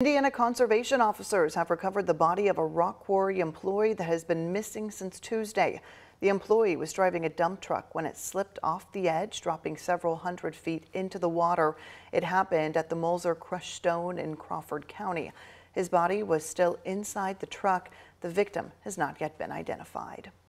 Indiana conservation officers have recovered the body of a rock quarry employee that has been missing since Tuesday. The employee was driving a dump truck when it slipped off the edge, dropping several hundred feet into the water. It happened at the Mulzer Crush Stone in Crawford County. His body was still inside the truck. The victim has not yet been identified.